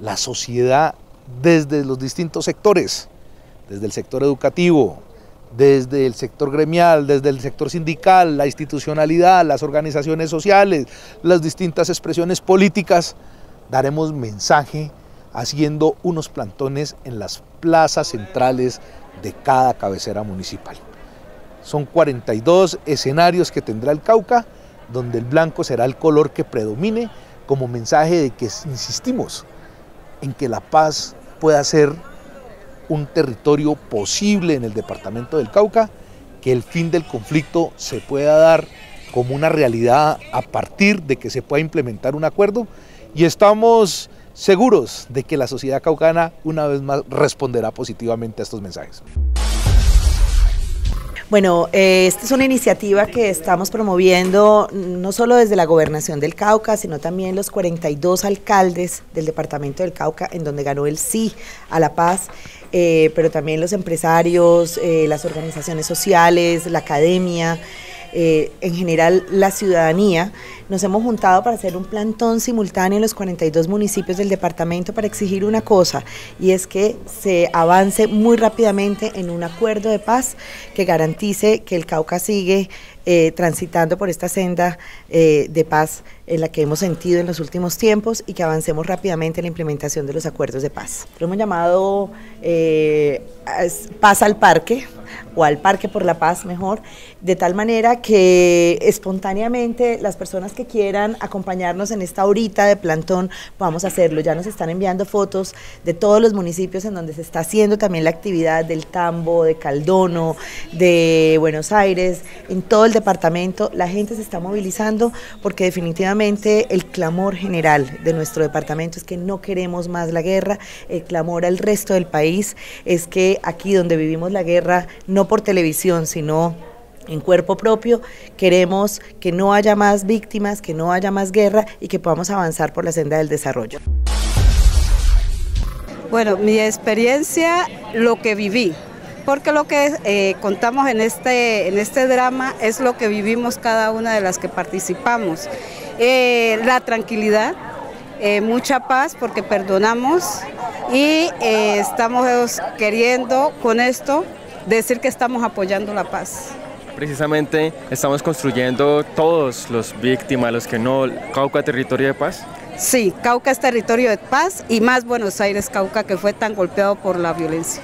la sociedad desde los distintos sectores, desde el sector educativo, desde el sector gremial, desde el sector sindical, la institucionalidad, las organizaciones sociales, las distintas expresiones políticas, daremos mensaje haciendo unos plantones en las plazas centrales de cada cabecera municipal. Son 42 escenarios que tendrá el Cauca, donde el blanco será el color que predomine como mensaje de que insistimos en que la paz pueda ser un territorio posible en el departamento del Cauca, que el fin del conflicto se pueda dar como una realidad a partir de que se pueda implementar un acuerdo y estamos seguros de que la sociedad caucana una vez más responderá positivamente a estos mensajes. Bueno, eh, esta es una iniciativa que estamos promoviendo no solo desde la gobernación del Cauca, sino también los 42 alcaldes del departamento del Cauca, en donde ganó el sí a la paz, eh, pero también los empresarios, eh, las organizaciones sociales, la academia. Eh, en general la ciudadanía, nos hemos juntado para hacer un plantón simultáneo en los 42 municipios del departamento para exigir una cosa, y es que se avance muy rápidamente en un acuerdo de paz que garantice que el Cauca sigue eh, transitando por esta senda eh, de paz en la que hemos sentido en los últimos tiempos y que avancemos rápidamente en la implementación de los acuerdos de paz. Lo hemos llamado Paz al Parque, o al Parque por la Paz mejor, de tal manera que espontáneamente las personas que quieran acompañarnos en esta horita de plantón vamos a hacerlo. Ya nos están enviando fotos de todos los municipios en donde se está haciendo también la actividad del Tambo, de Caldono, de Buenos Aires, en todo el departamento. La gente se está movilizando porque definitivamente el clamor general de nuestro departamento es que no queremos más la guerra, el clamor al resto del país es que aquí donde vivimos la guerra por televisión, sino en cuerpo propio, queremos que no haya más víctimas, que no haya más guerra y que podamos avanzar por la senda del desarrollo. Bueno, mi experiencia, lo que viví, porque lo que eh, contamos en este, en este drama es lo que vivimos cada una de las que participamos. Eh, la tranquilidad, eh, mucha paz porque perdonamos y estamos queriendo con esto decir que estamos apoyando la paz. Precisamente estamos construyendo todos los víctimas, los que no, Cauca territorio de paz. Sí, Cauca es territorio de paz y más Buenos Aires, Cauca, que fue tan golpeado por la violencia.